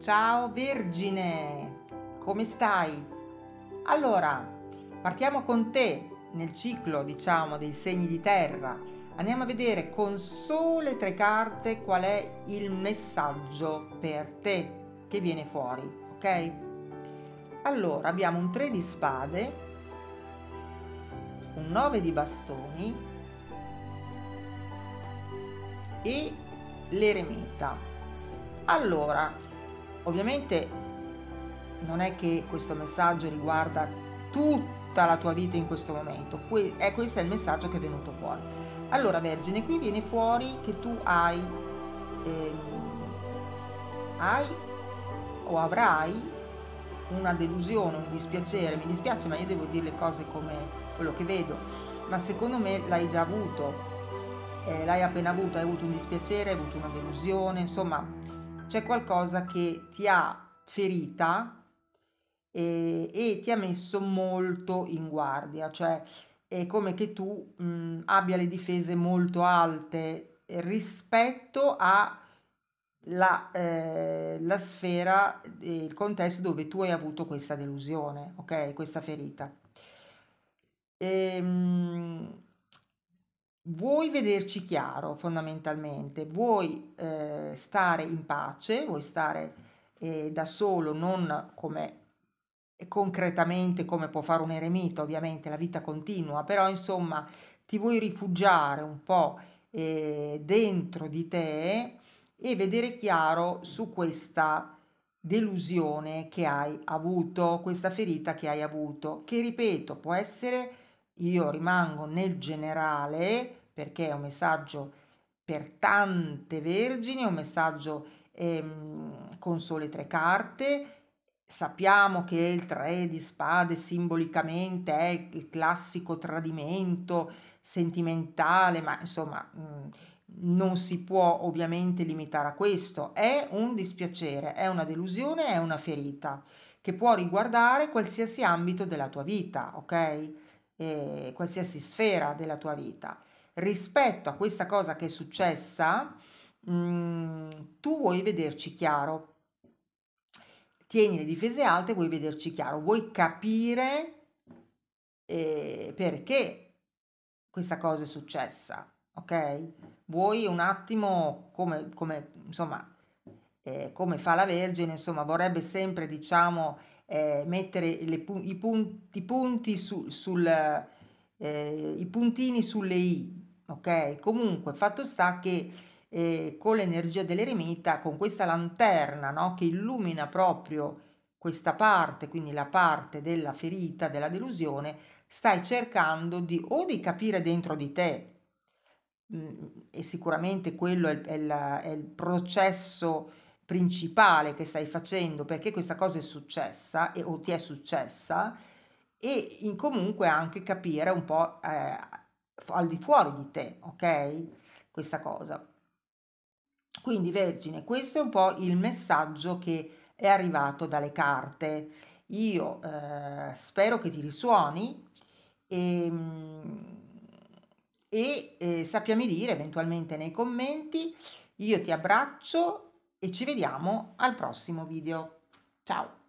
Ciao Vergine, come stai? Allora, partiamo con te nel ciclo, diciamo, dei segni di terra. Andiamo a vedere con sole tre carte qual è il messaggio per te che viene fuori, ok? Allora, abbiamo un 3 di spade, un 9 di bastoni e l'eremita. Allora, ovviamente non è che questo messaggio riguarda tutta la tua vita in questo momento, que- è, questo è il messaggio che è venuto fuori. Allora, Vergine, qui viene fuori che tu hai, ehm, hai o avrai una delusione, un dispiacere. Mi dispiace, ma io devo dire le cose come quello che vedo. Ma secondo me l'hai già avuto. Eh, l'hai appena avuto, hai avuto un dispiacere, hai avuto una delusione, insomma, c'è qualcosa che ti ha ferita e, e ti ha messo molto in guardia, cioè è come che tu mh, abbia le difese molto alte rispetto a la, eh, la sfera, il contesto dove tu hai avuto questa delusione, ok? Questa ferita. Ehm, vuoi vederci chiaro fondamentalmente, vuoi eh, stare in pace, vuoi stare eh, da solo, non come concretamente come può fare un eremita, ovviamente la vita continua, però insomma ti vuoi rifugiare un po' eh, dentro di te e vedere chiaro su questa delusione che hai avuto, questa ferita che hai avuto, che ripeto può essere, io rimango nel generale perché è un messaggio per tante vergini, è un messaggio ehm, con sole tre carte, sappiamo che il tre di spade simbolicamente è il classico tradimento sentimentale, ma insomma... Mh, non si può ovviamente limitare a questo, è un dispiacere, è una delusione, è una ferita che può riguardare qualsiasi ambito della tua vita, ok? E qualsiasi sfera della tua vita. Rispetto a questa cosa che è successa, mh, mm, tu vuoi vederci chiaro. Tieni le difese alte, vuoi vederci chiaro, vuoi capire eh, perché questa cosa è successa, ok? Vuoi un attimo come, come insomma, eh, come fa la Vergine, insomma, vorrebbe sempre, diciamo, eh, mettere le, i, punti, i, punti su, sul, eh, i puntini sulle i, ok? Comunque, fatto sta che eh, con l'energia dell'eremita, con questa lanterna, no, che illumina proprio questa parte, quindi la parte della ferita, della delusione, stai cercando di o di capire dentro di te e sicuramente quello è è, la, è il, processo principale che stai facendo perché questa cosa è successa e, o ti è successa e in, comunque anche capire un po' eh, al di fuori di te, ok? Questa cosa. Quindi Vergine, questo è un po' il messaggio che è arrivato dalle carte. Io eh, spero che ti risuoni e ehm, e eh, sappiami dire eventualmente nei commenti. Io ti abbraccio e ci vediamo al prossimo video. Ciao!